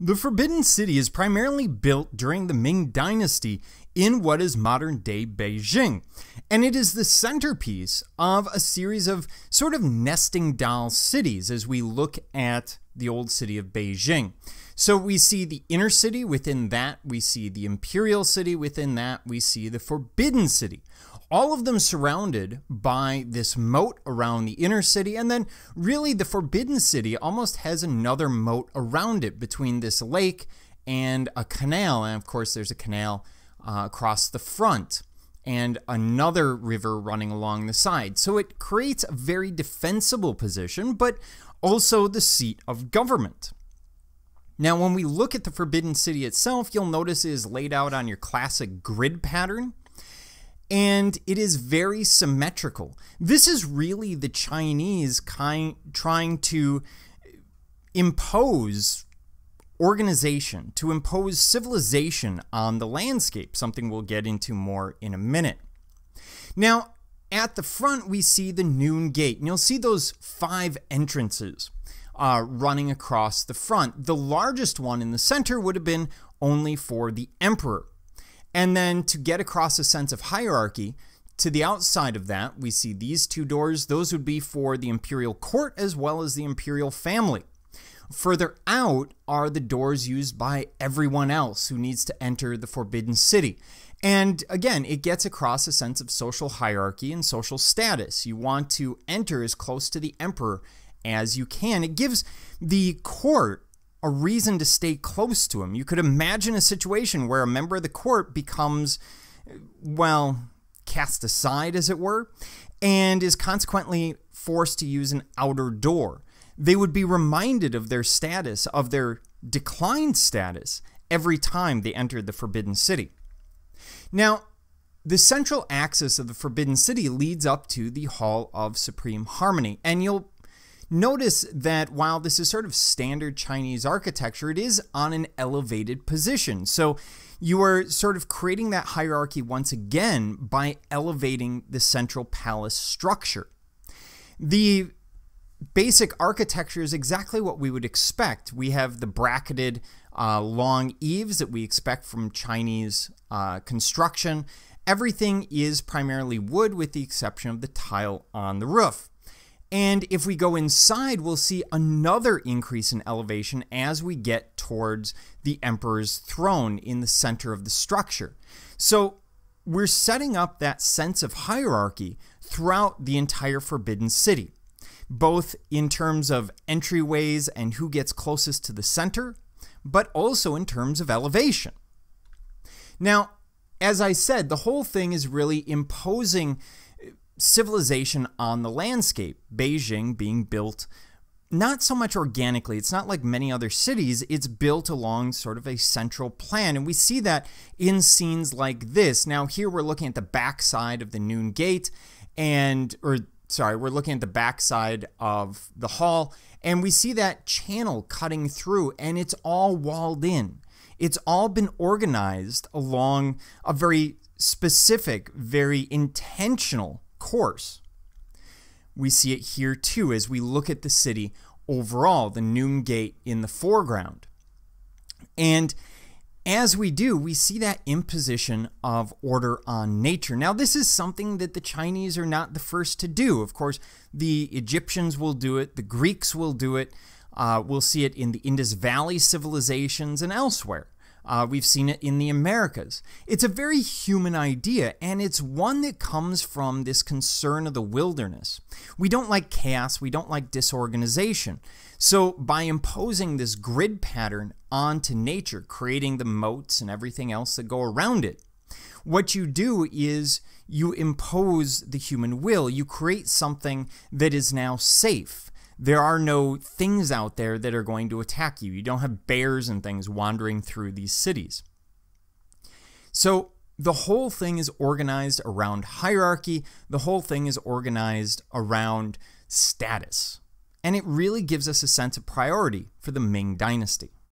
The Forbidden City is primarily built during the Ming Dynasty in what is modern day Beijing, and it is the centerpiece of a series of sort of nesting doll cities as we look at the old city of Beijing. So we see the inner city within that, we see the imperial city within that, we see the forbidden city. All of them surrounded by this moat around the inner city, and then really the forbidden city almost has another moat around it between this lake and a canal. And of course, there's a canal uh, across the front and another river running along the side. So it creates a very defensible position, but also the seat of government. Now, when we look at the Forbidden City itself, you'll notice it is laid out on your classic grid pattern, and it is very symmetrical. This is really the Chinese kind trying to impose organization, to impose civilization on the landscape, something we'll get into more in a minute. Now, at the front, we see the Noon Gate, and you'll see those five entrances uh, running across the front. The largest one in the center would have been only for the emperor. And then to get across a sense of hierarchy, to the outside of that, we see these two doors. Those would be for the imperial court as well as the imperial family. Further out are the doors used by everyone else who needs to enter the Forbidden City. And again, it gets across a sense of social hierarchy and social status. You want to enter as close to the emperor as you can. It gives the court a reason to stay close to him. You could imagine a situation where a member of the court becomes, well, cast aside, as it were, and is consequently forced to use an outer door. They would be reminded of their status, of their declined status, every time they entered the Forbidden City. Now, the central axis of the Forbidden City leads up to the Hall of Supreme Harmony, and you'll Notice that while this is sort of standard Chinese architecture, it is on an elevated position. So you are sort of creating that hierarchy once again by elevating the central palace structure. The basic architecture is exactly what we would expect. We have the bracketed uh, long eaves that we expect from Chinese uh, construction. Everything is primarily wood with the exception of the tile on the roof. And if we go inside, we'll see another increase in elevation as we get towards the Emperor's throne in the center of the structure. So we're setting up that sense of hierarchy throughout the entire Forbidden City, both in terms of entryways and who gets closest to the center, but also in terms of elevation. Now, as I said, the whole thing is really imposing civilization on the landscape. Beijing being built not so much organically. It's not like many other cities. It's built along sort of a central plan. And we see that in scenes like this. Now, here we're looking at the backside of the Noon Gate, and, or sorry, we're looking at the backside of the hall, and we see that channel cutting through, and it's all walled in. It's all been organized along a very specific, very intentional course. We see it here too as we look at the city overall, the Noon Gate in the foreground. And as we do, we see that imposition of order on nature. Now, this is something that the Chinese are not the first to do. Of course, the Egyptians will do it, the Greeks will do it. Uh, we'll see it in the Indus Valley civilizations and elsewhere. Uh, we've seen it in the Americas. It's a very human idea, and it's one that comes from this concern of the wilderness. We don't like chaos, we don't like disorganization. So, by imposing this grid pattern onto nature, creating the moats and everything else that go around it, what you do is you impose the human will. You create something that is now safe there are no things out there that are going to attack you. You don't have bears and things wandering through these cities. So the whole thing is organized around hierarchy, the whole thing is organized around status. And it really gives us a sense of priority for the Ming Dynasty.